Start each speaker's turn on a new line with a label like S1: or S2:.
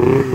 S1: mm